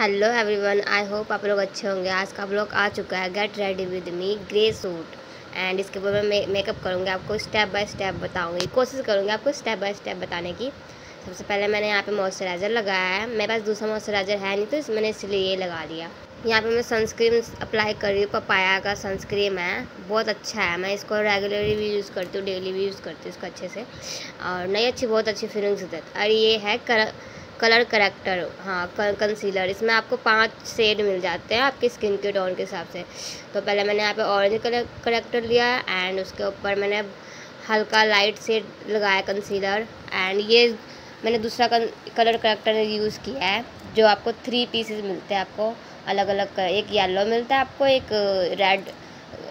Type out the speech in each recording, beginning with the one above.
Hello everyone I hope आप लोग अच्छे होंगे। आज का आप लोग आ चुका है get ready with me grey suit and इसके ऊपर मैं मेकअप करूँगी, आपको स्टेप बाय स्टेप बताऊँगी। कोशिश करूँगी आपको स्टेप बाय स्टेप बताने की। सबसे पहले मैंने यहाँ पे मॉइस्चराइज़र लगाया है। मेरे पास दूसरा मॉइस्चराइज़र है नहीं तो इस, मैंने इसलिए ये लगा लिया। यहाँ पे मैं सनस्क्रीन अप्लाई कर रही हूँ। पपाया का सनस्क्रीन है। बहुत अच्छा है। मैं इसको रेगुलरली भी यूज़ करती हूँ डेली भी यूज़ करती हूँ इसको अच्छे से। और नई अच्छी, बहुत अच्छी फीलिंग्स देती और ये है कर कलर करेक्टर हाँ कंसीलर इसमें आपको पाँच शेड मिल जाते हैं आपकी स्किन के टोन के हिसाब से। तो पहले मैंने यहाँ पे ऑरेंज कलर करेक्टर लिया एंड उसके ऊपर मैंने हल्का लाइट शेड लगाया कंसीलर एंड ये मैंने दूसरा कलर करेक्टर यूज़ किया है, जो आपको थ्री पीसेस मिलते हैं आपको अलग अलग एक येलो मिलता है आपको, एक रेड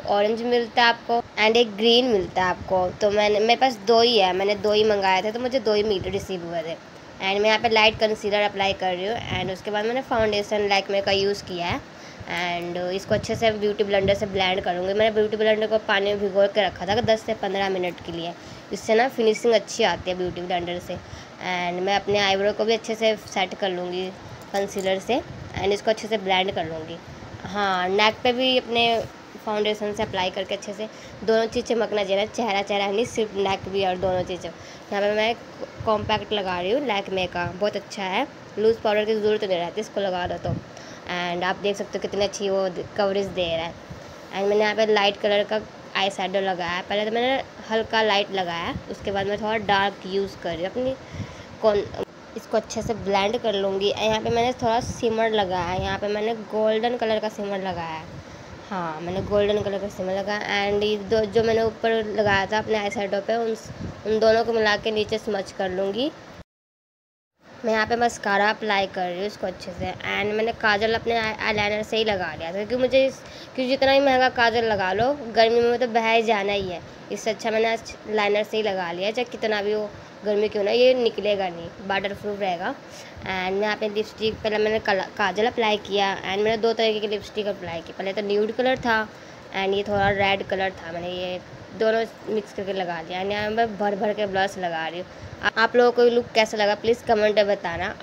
ऑरेंज मिलता है आपको एंड एक ग्रीन मिलता है आपको। तो मैंने, मेरे पास दो ही है, मैंने दो ही मंगाए थे तो मुझे दो ही मीटर रिसीव हुए थे। एंड मैं यहाँ पे लाइट कंसीलर अप्लाई कर रही हूँ। एंड उसके बाद मैंने फाउंडेशन लैकमे का यूज़ किया है। एंड इसको अच्छे से ब्यूटी ब्लेंडर से ब्लेंड करूँगी। मैंने ब्यूटी ब्लेंडर को पानी में भिगो के रखा था दस से पंद्रह मिनट के लिए। इससे ना फिनिशिंग अच्छी आती है ब्यूटी ब्लेंडर से। एंड मैं अपने आईब्रो को भी अच्छे से सेट कर लूँगी कंसीलर से। एंड इसको अच्छे से ब्लेंड कर लूँगी। हाँ नेक पे भी अपने फाउंडेशन से अप्लाई करके अच्छे से दोनों चीज़ चमकना चाहिए चेहरा चेहरा नहीं, सिर्फ़ नेक भी और दोनों चीज़। यहाँ पर मैं कॉम्पैक्ट लगा रही हूँ लैकमे का बहुत अच्छा है। लूज़ पाउडर की ज़रूरत नहीं रहती, इसको लगा दो तो। एंड आप देख सकते हो कितनी अच्छी वो कवरेज दे रहा है। एंड मैंने यहाँ पे लाइट कलर का आई शेडो लगाया। पहले तो मैंने हल्का लाइट लगाया, उसके बाद मैं थोड़ा डार्क यूज़ कर रही हूँ। अपनी कौन, इसको अच्छे से ब्लेंड कर लूँगी। यहाँ पे मैंने थोड़ा सिमर लगाया। यहाँ पे मैंने गोल्डन कलर का सिमर लगाया। है, मैंने गोल्डन कलर का सिमर लगाया एंड दो, जो मैंने ऊपर लगाया था अपने आई साइडों पर उन उन दोनों को मिला के नीचे स्मच कर लूँगी। मैं यहाँ पे मस्कारा अप्लाई कर रही हूँ इसको अच्छे से। एंड मैंने काजल अपने आई लाइनर से ही लगा लिया था, क्योंकि मुझे इस क्योंकि जितना ही महँगा काजल लगा लो, गर्मी में तो बह जाना ही है। इससे अच्छा मैंने लाइनर से ही लगा लिया, चाहे कितना भी हो, गर्मी क्यों ना, ये निकलेगा नहीं वाटर प्रूफ रहेगा। एंड मैं यहाँ लिपस्टिक पहले मैंने काजल अप्लाई किया एंड मैंने दो तरीके की लिपस्टिक अप्लाई की। पहले तो न्यूड कलर था एंड ये थोड़ा रेड कलर था मैंने, ये दोनों मिक्स करके लगा दिया। एंड यहाँ मैं भर भर के ब्लश लगा रही हूँ। आप लोगों को लुक कैसा लगा प्लीज़ कमेंट में बताना।